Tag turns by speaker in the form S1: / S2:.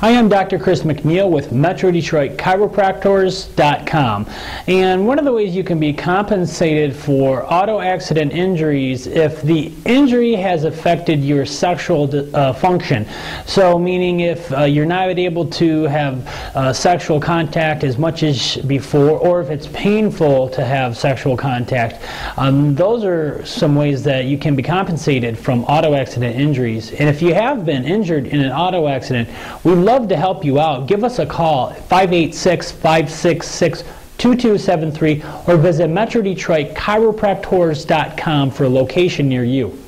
S1: Hi, I'm Dr. Chris McNeil with Metro Detroit Chiropractors.com. And one of the ways you can be compensated for auto accident injuries if the injury has affected your sexual uh, function. So, meaning if uh, you're not able to have uh, sexual contact as much as before, or if it's painful to have sexual contact, um, those are some ways that you can be compensated from auto accident injuries. And if you have been injured in an auto accident, we love to help you out. Give us a call, 586 566 2273, or visit MetroDetroitChiropractors.com for a location near you.